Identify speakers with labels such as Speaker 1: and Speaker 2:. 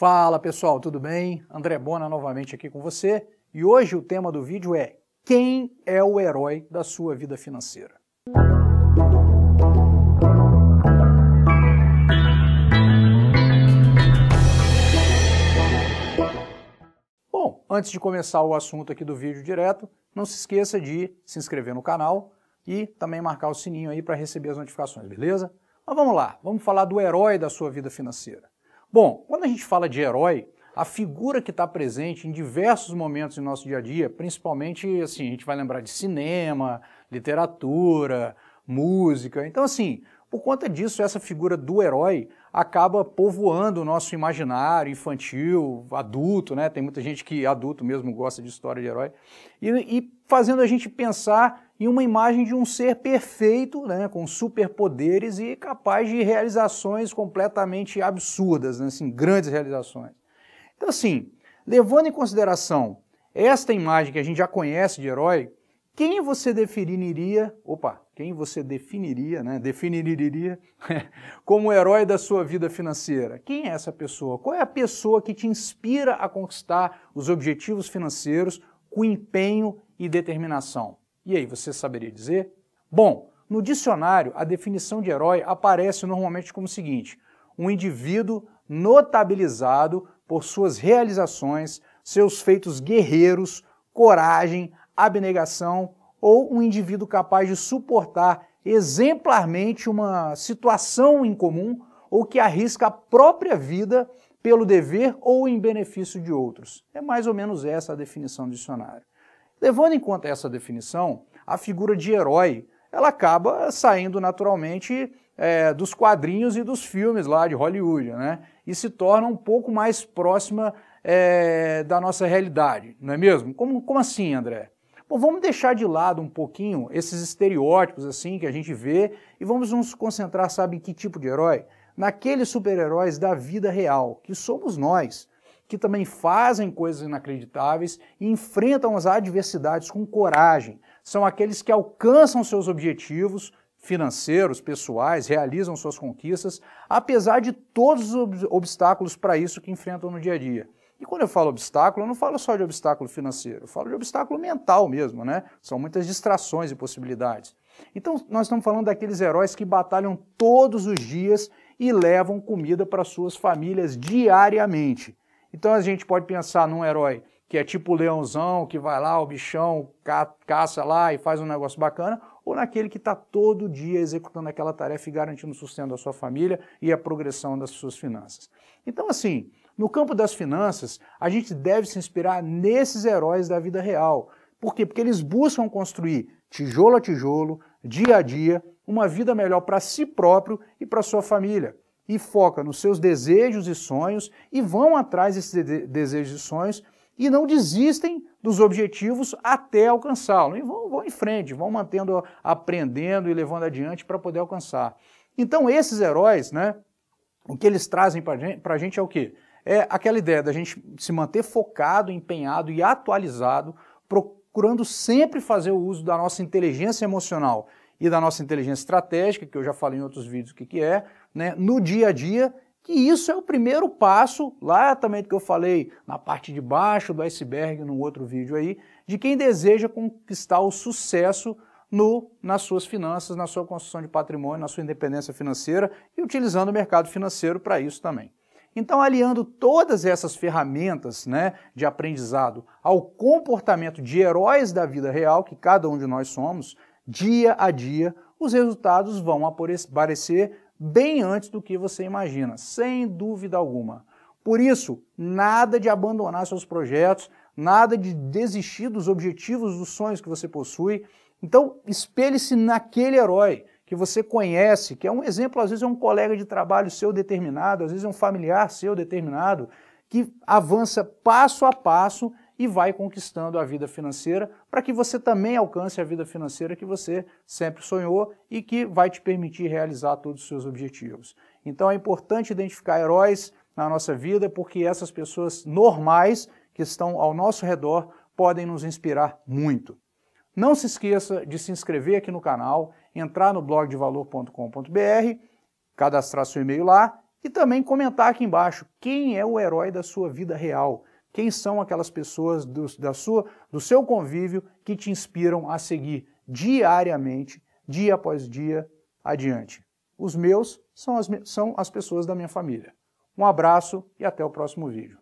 Speaker 1: Fala pessoal, tudo bem? André Bona novamente aqui com você e hoje o tema do vídeo é quem é o herói da sua vida financeira? Bom, antes de começar o assunto aqui do vídeo direto, não se esqueça de se inscrever no canal e também marcar o sininho aí para receber as notificações, beleza? Mas vamos lá, vamos falar do herói da sua vida financeira. Bom, quando a gente fala de herói, a figura que está presente em diversos momentos do nosso dia a dia, principalmente assim, a gente vai lembrar de cinema, literatura, música. Então, assim, por conta disso, essa figura do herói acaba povoando o nosso imaginário infantil, adulto, né? Tem muita gente que adulto mesmo gosta de história de herói, e, e fazendo a gente pensar em uma imagem de um ser perfeito, né, com superpoderes e capaz de realizações completamente absurdas, né, assim, grandes realizações. Então, assim, levando em consideração esta imagem que a gente já conhece de herói, quem você definiria, opa, quem você definiria, né, definiria como herói da sua vida financeira? Quem é essa pessoa? Qual é a pessoa que te inspira a conquistar os objetivos financeiros com empenho e determinação? E aí, você saberia dizer? Bom, no dicionário, a definição de herói aparece normalmente como o seguinte: um indivíduo notabilizado por suas realizações, seus feitos guerreiros, coragem, abnegação ou um indivíduo capaz de suportar exemplarmente uma situação incomum ou que arrisca a própria vida pelo dever ou em benefício de outros. É mais ou menos essa a definição do dicionário. Levando em conta essa definição, a figura de herói ela acaba saindo naturalmente é, dos quadrinhos e dos filmes lá de Hollywood, né? E se torna um pouco mais próxima é, da nossa realidade, não é mesmo? Como, como assim, André? Bom, vamos deixar de lado um pouquinho esses estereótipos assim que a gente vê e vamos nos concentrar, sabe, em que tipo de herói? Naqueles super-heróis da vida real, que somos nós que também fazem coisas inacreditáveis e enfrentam as adversidades com coragem. São aqueles que alcançam seus objetivos financeiros, pessoais, realizam suas conquistas, apesar de todos os obstáculos para isso que enfrentam no dia a dia. E quando eu falo obstáculo, eu não falo só de obstáculo financeiro, eu falo de obstáculo mental mesmo, né? São muitas distrações e possibilidades. Então, nós estamos falando daqueles heróis que batalham todos os dias e levam comida para suas famílias diariamente. Então a gente pode pensar num herói que é tipo o leãozão, que vai lá, o bichão ca caça lá e faz um negócio bacana, ou naquele que está todo dia executando aquela tarefa e garantindo o sustento da sua família e a progressão das suas finanças. Então, assim, no campo das finanças, a gente deve se inspirar nesses heróis da vida real. Por quê? Porque eles buscam construir tijolo a tijolo, dia a dia, uma vida melhor para si próprio e para sua família e foca nos seus desejos e sonhos e vão atrás desses de desejos e sonhos e não desistem dos objetivos até alcançá-lo. E vão, vão em frente, vão mantendo, aprendendo e levando adiante para poder alcançar. Então, esses heróis, né, o que eles trazem para a gente é o quê? É aquela ideia da gente se manter focado, empenhado e atualizado, procurando sempre fazer o uso da nossa inteligência emocional e da nossa inteligência estratégica, que eu já falei em outros vídeos o que, que é, né, no dia a dia, que isso é o primeiro passo, lá também que eu falei na parte de baixo do iceberg, num outro vídeo aí, de quem deseja conquistar o sucesso no, nas suas finanças, na sua construção de patrimônio, na sua independência financeira e utilizando o mercado financeiro para isso também. Então, aliando todas essas ferramentas né, de aprendizado ao comportamento de heróis da vida real, que cada um de nós somos, dia a dia, os resultados vão aparecer bem antes do que você imagina, sem dúvida alguma. Por isso, nada de abandonar seus projetos, nada de desistir dos objetivos, dos sonhos que você possui. Então, espelhe-se naquele herói que você conhece, que é um exemplo, às vezes é um colega de trabalho seu determinado, às vezes é um familiar seu determinado, que avança passo a passo e vai conquistando a vida financeira para que você também alcance a vida financeira que você sempre sonhou e que vai te permitir realizar todos os seus objetivos. Então é importante identificar heróis na nossa vida porque essas pessoas normais que estão ao nosso redor podem nos inspirar muito. Não se esqueça de se inscrever aqui no canal, entrar no blogdevalor.com.br, cadastrar seu e-mail lá E também comentar aqui embaixo quem é o herói da sua vida real, quem são aquelas pessoas do, da sua, do seu convívio que te inspiram a seguir diariamente, dia após dia, adiante. Os meus são as, são as pessoas da minha família. Um abraço e até o próximo vídeo.